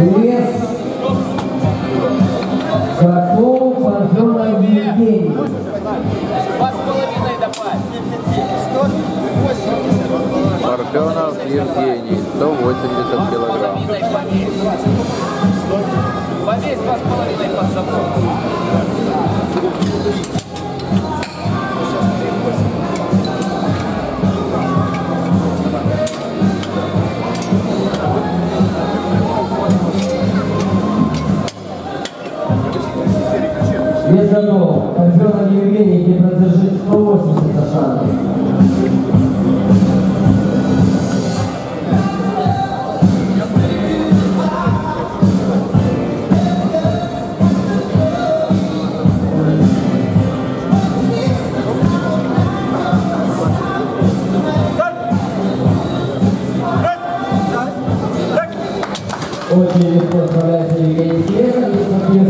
Вес готов Парфенов Евгений. Два с половиной добавь. Парфенов Евгений, 180 килограмм. Повесь. Повесь два с половиной под забор. Вес готов. Парфенов Евгений, где продержит 180 шагов. Очень легко справляется Евгений Северов.